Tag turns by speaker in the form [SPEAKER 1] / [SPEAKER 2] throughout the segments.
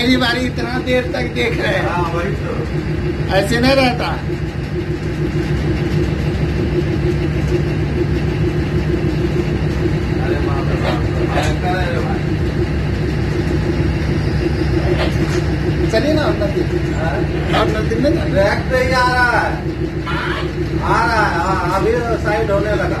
[SPEAKER 1] पहली बार इतना देर तक देख रहे हैं।
[SPEAKER 2] हाँ वही तो।
[SPEAKER 1] ऐसे नहीं रहता। चलिए ना नदी
[SPEAKER 2] हाँ?
[SPEAKER 1] और में
[SPEAKER 2] पे ही आ रहा है। आ रहा है हाँ, अभी साइड होने लगा।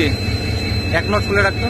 [SPEAKER 3] দিচ্ছি এক নট খুলে রাখতো।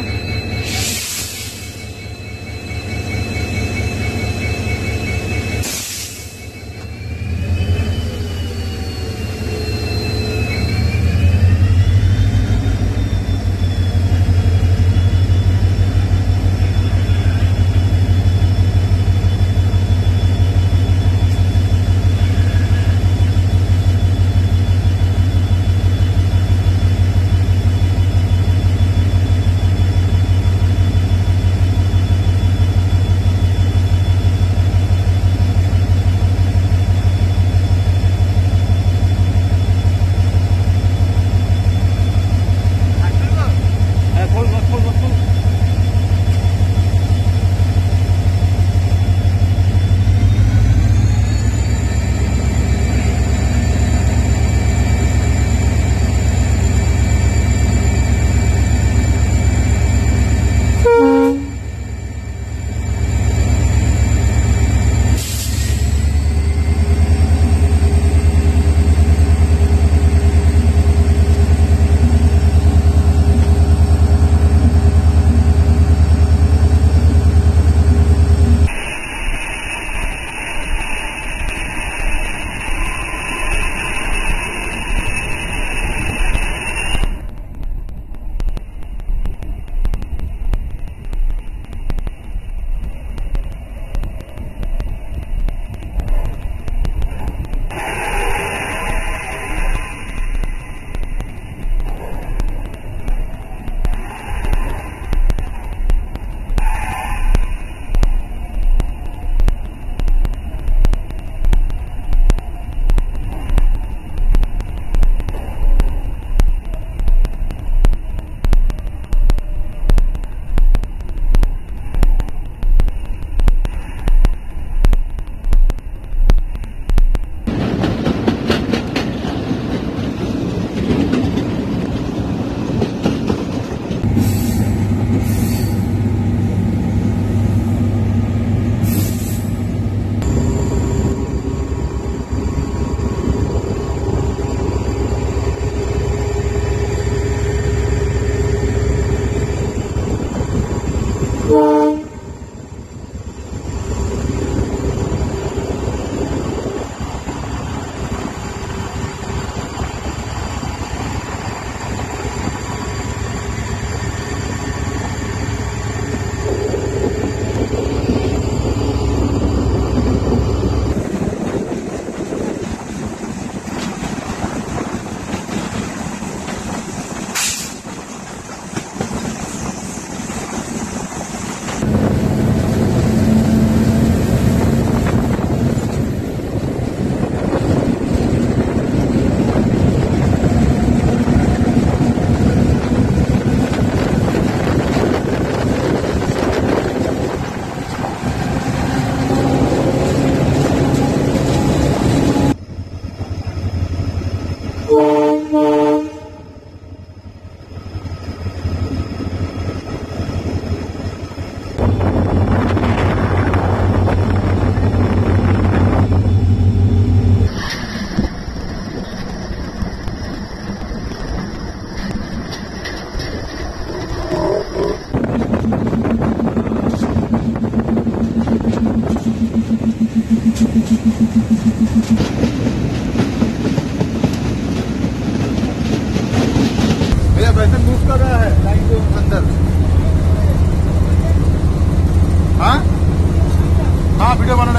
[SPEAKER 2] वीडियो बना